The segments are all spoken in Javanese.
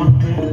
Amen.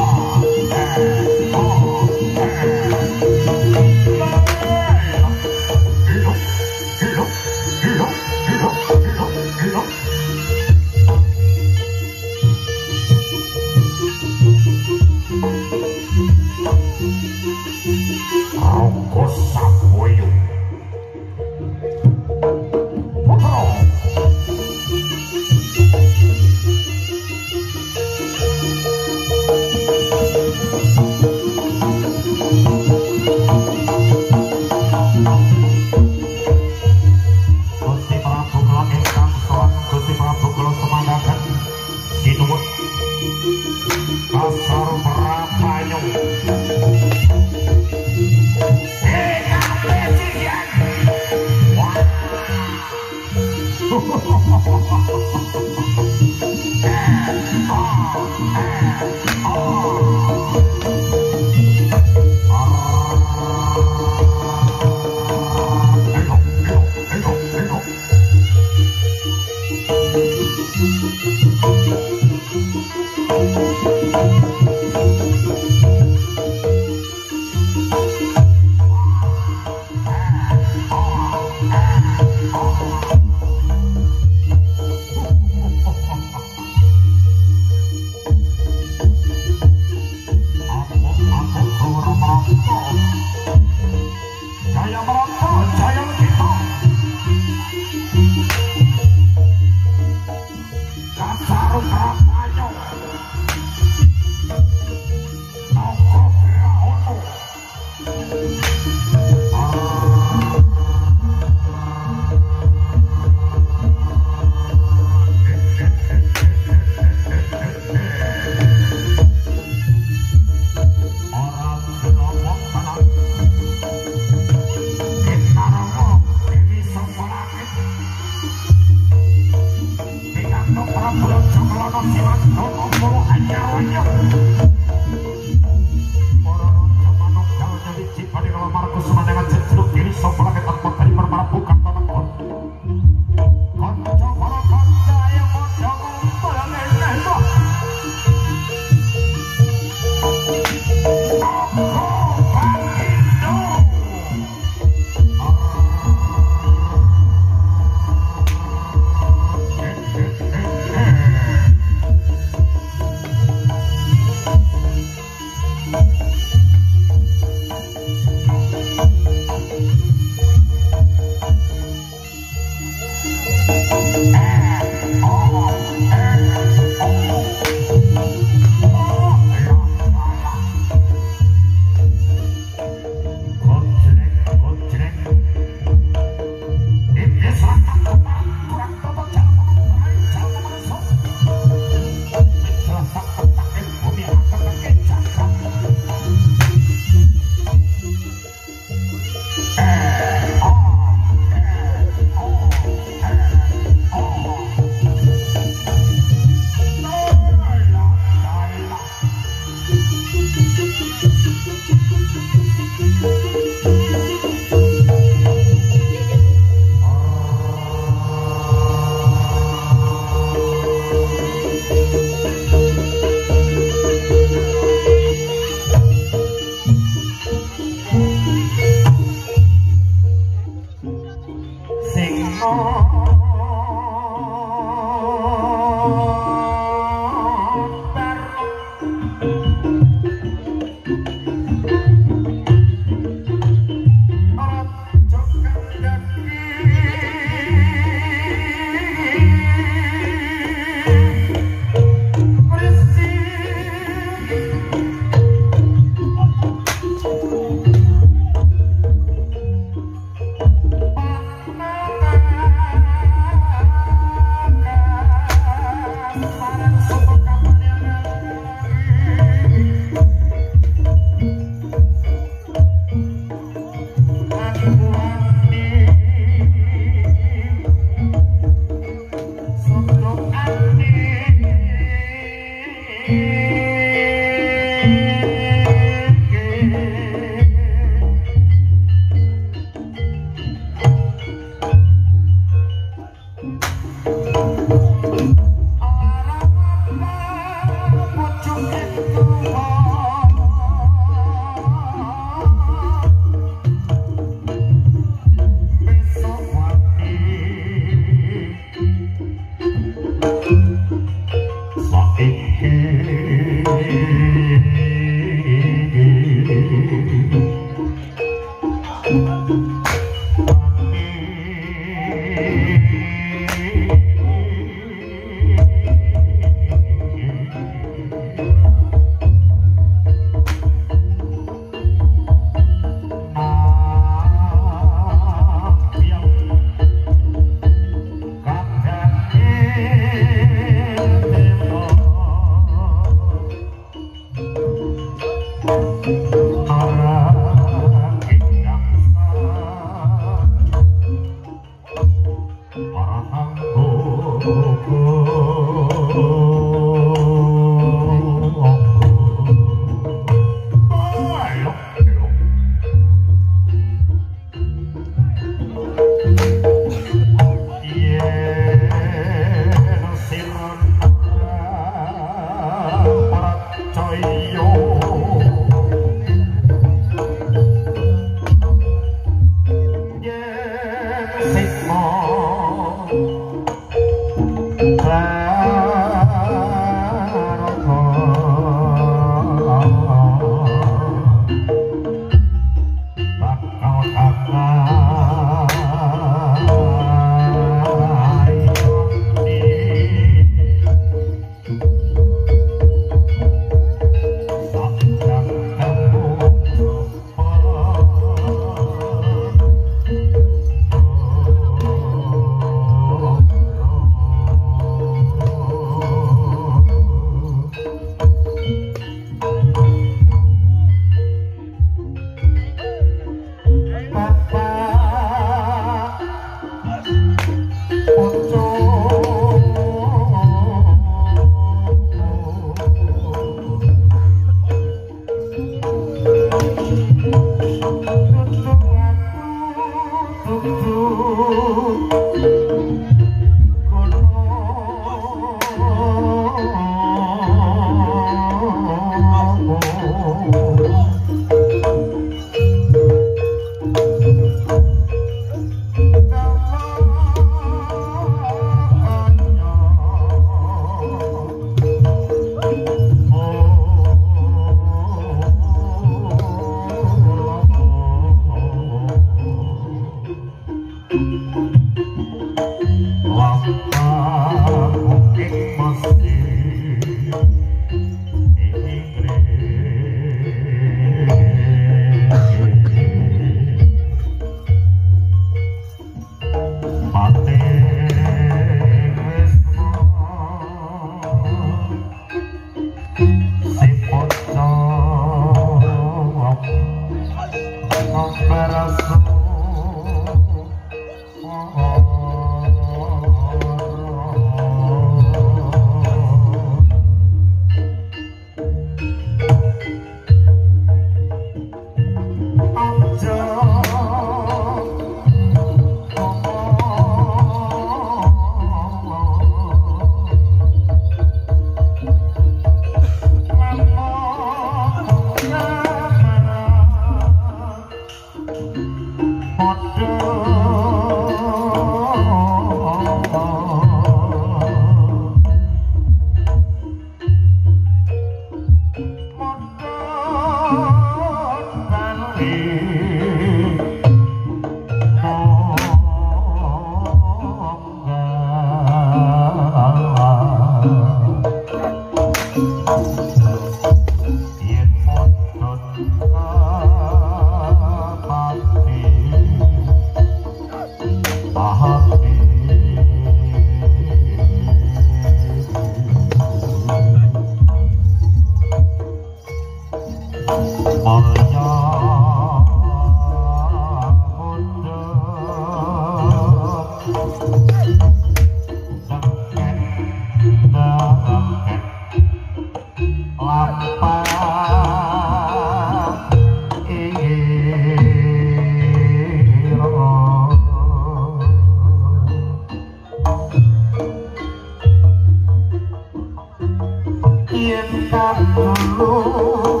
sienta dolor.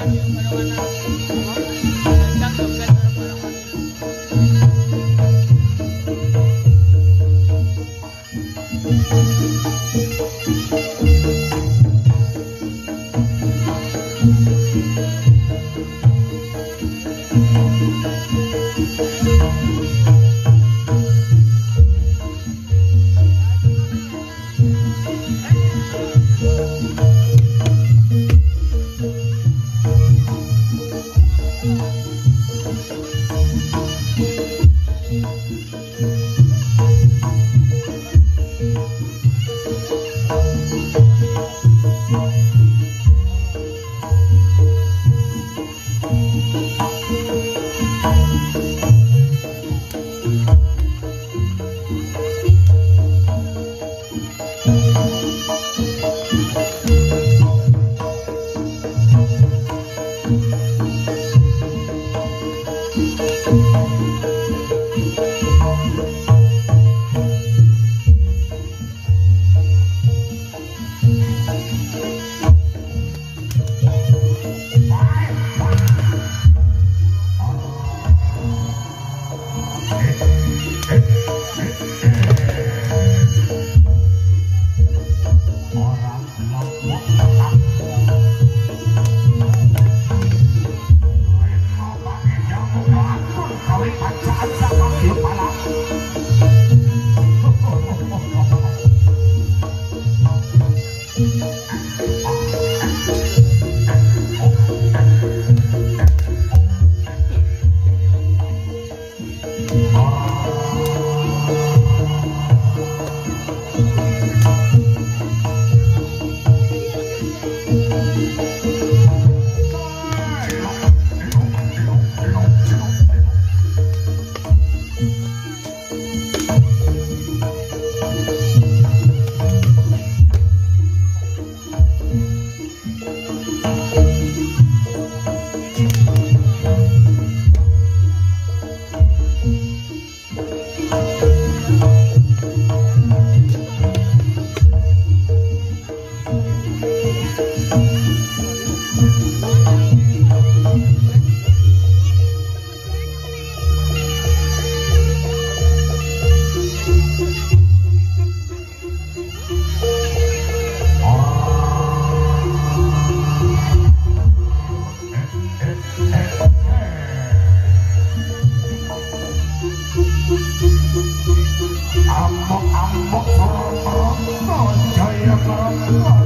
Dios me. Jaya Ram, Jaya Ram,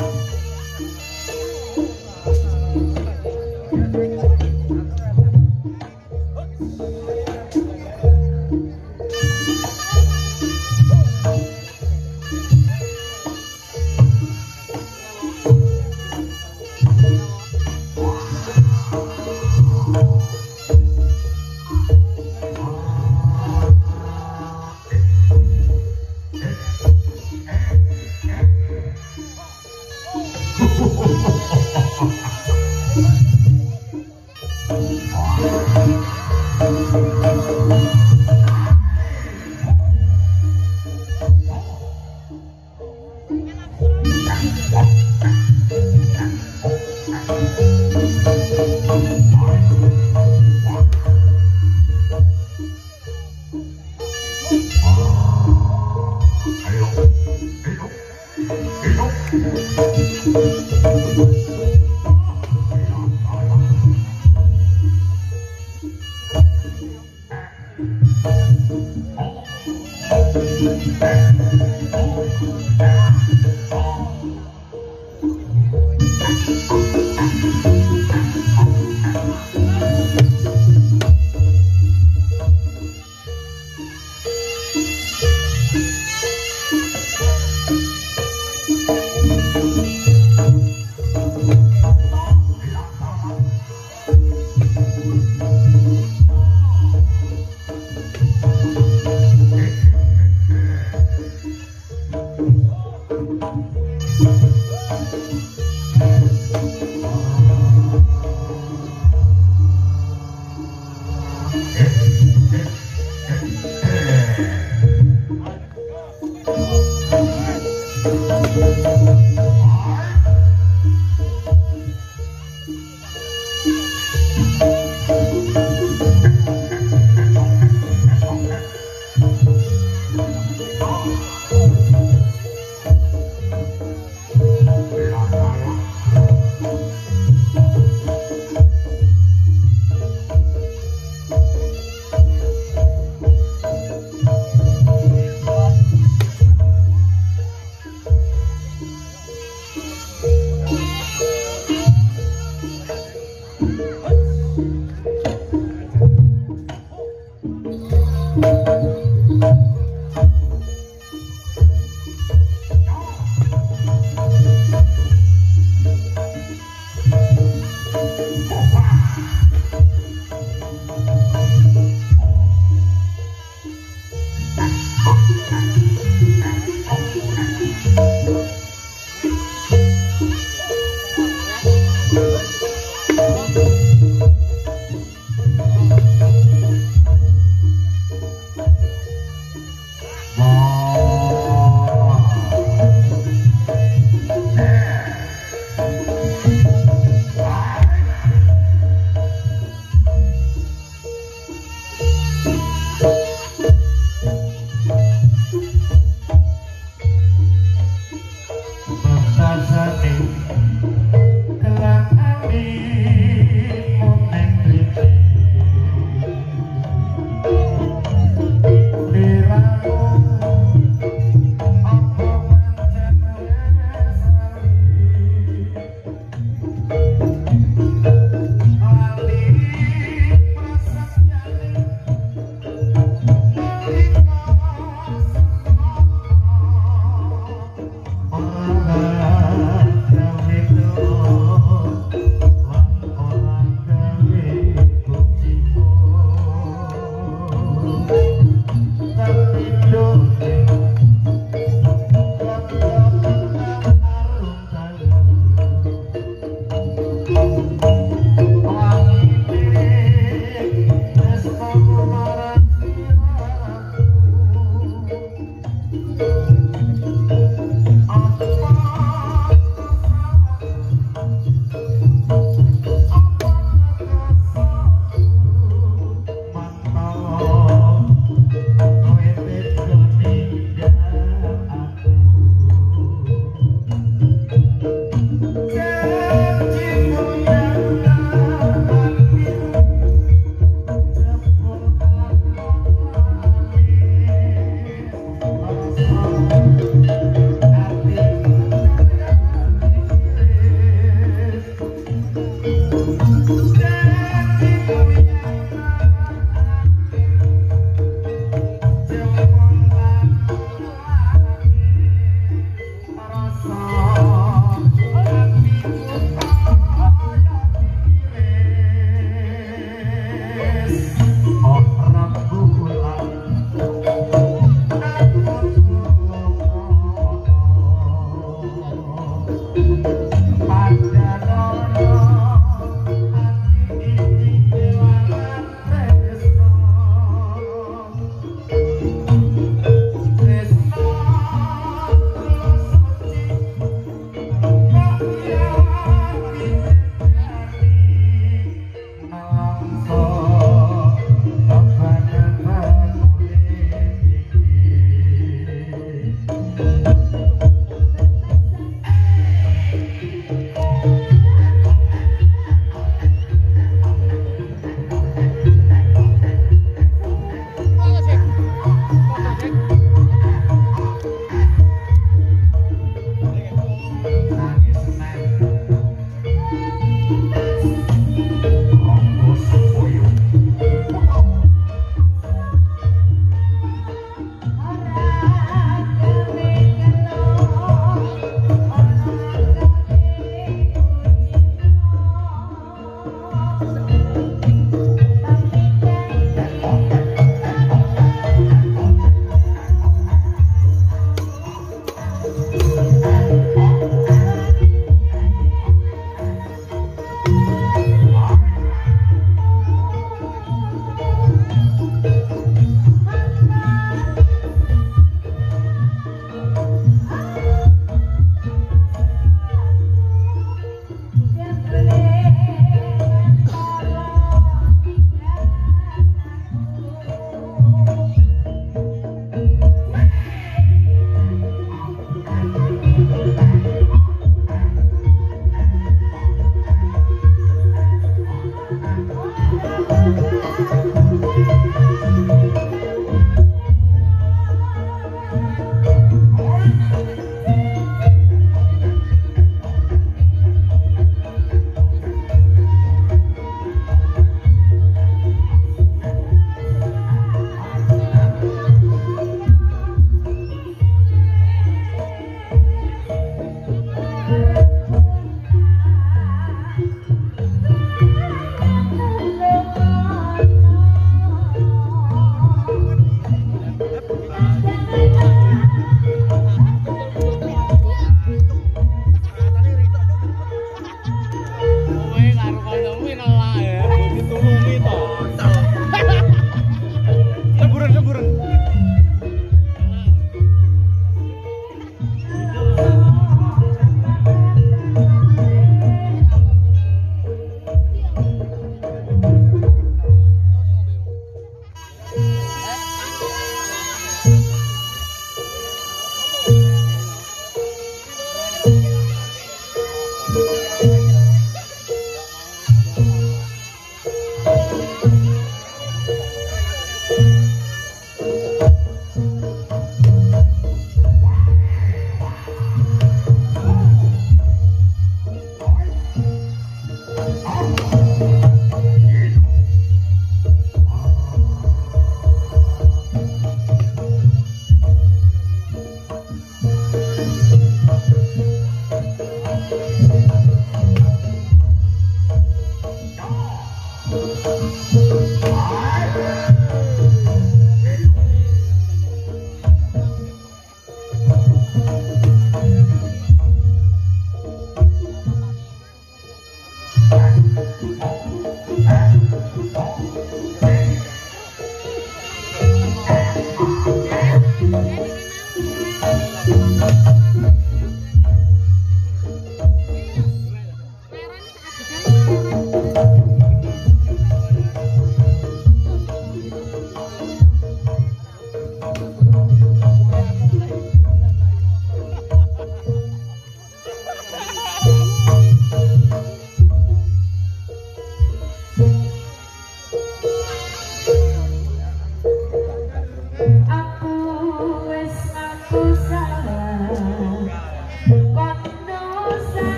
Música